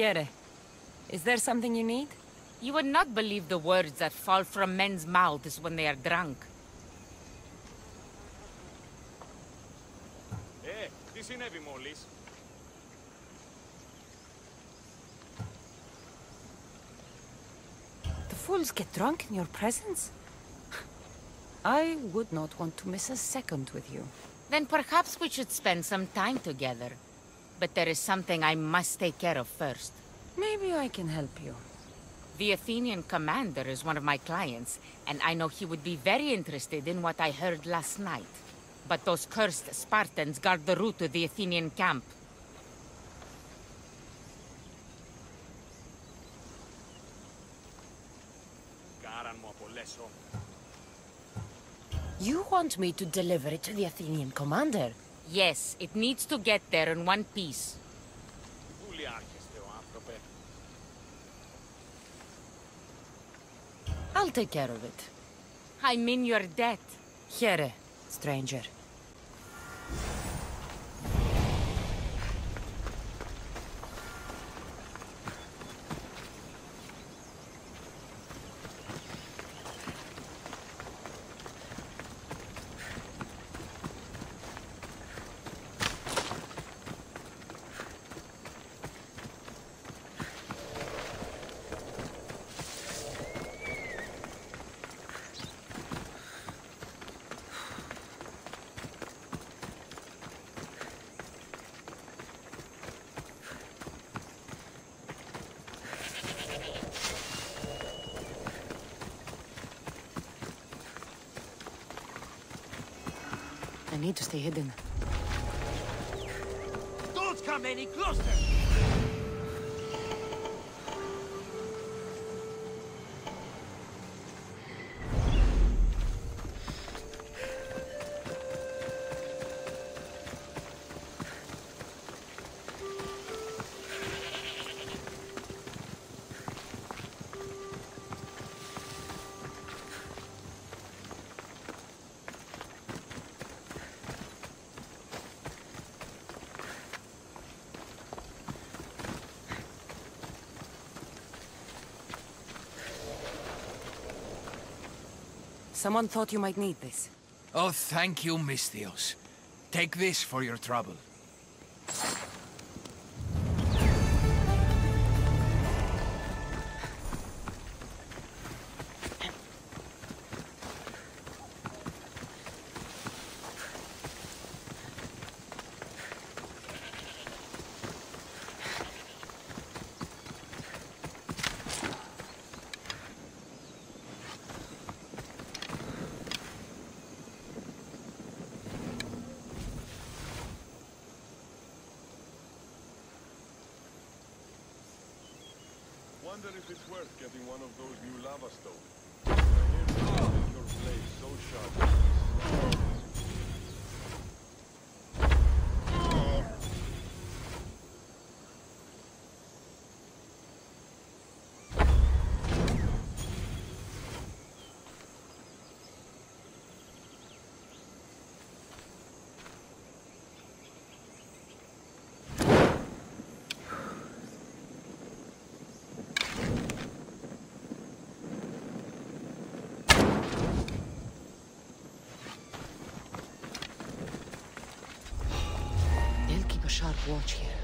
Here, is there something you need? You would not believe the words that fall from men's mouths when they are drunk. Ε, τι συνέβη μόλις. The fools get drunk in your presence? I would not want to miss a second with you. Then perhaps we should spend some time together. But there is something I must take care of first. Maybe I can help you. The Athenian commander is one of my clients, and I know he would be very interested in what I heard last night. But those cursed Spartans guard the route to the Athenian camp. You want me to deliver it to the Athenian commander? Yes, it needs to get there in one piece. I'll take care of it. I mean, your debt. Here, stranger. Need to stay hidden. Don't come any closer! Someone thought you might need this. Oh, thank you, Misthios. Take this for your trouble. I wonder if it's worth getting one of those new lava stones. I hear your blade so sharp. Sharp watch here.